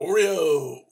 Oreo.